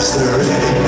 anniversary